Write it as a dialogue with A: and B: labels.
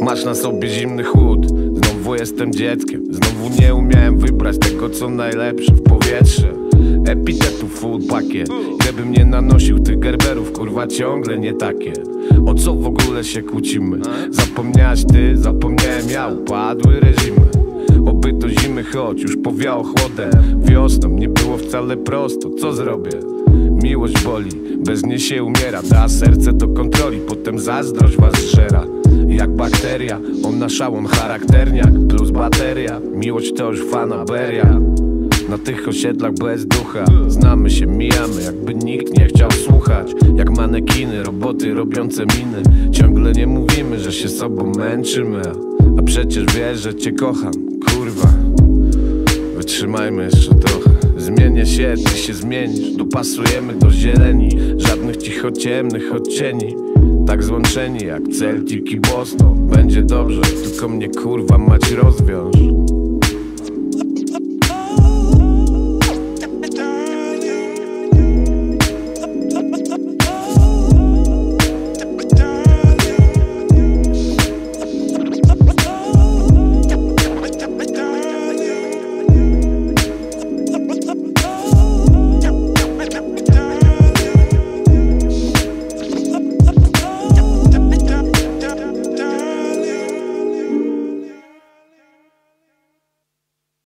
A: łapie zimny chłód. Znowu jestem dzieckiem. Znowu nie umiałem wybrać tego co najlepsze w powietrze. Epitetów full pakiet. Gdybym nie nanosił tych gerberów Kurwa ciągle nie takie. O co w ogóle się kłócimy? Zapomniałaś ty, zapomniałem ja. Upadły reżimy. Oby do zimy choć już powiało chłodem Wiosną nie było wcale prosto, co zrobię? Miłość boli, bez niej się umiera. Da serce do kontroli, potem zazdrość was zżera. Jak bakteria, ona szałon charakterniak Plus bateria, miłość to już fanaberia. Na tych osiedlach bez ducha. Znamy się, mijamy, jakby nikt nie chciał słuchać. Jak manekiny, roboty robiące miny. Ciągle nie mówimy, że się sobą męczymy. A przecież wiesz, że cię kocham, kurwa. Wytrzymajmy jeszcze trochę. Zmienię się, ty się zmienisz. Dopasujemy do zieleni. Żadnych cicho ciemnych odcieni Tak złączeni jak Celtic i Boston. Będzie dobrze, tylko mnie kurwa mać rozwiąż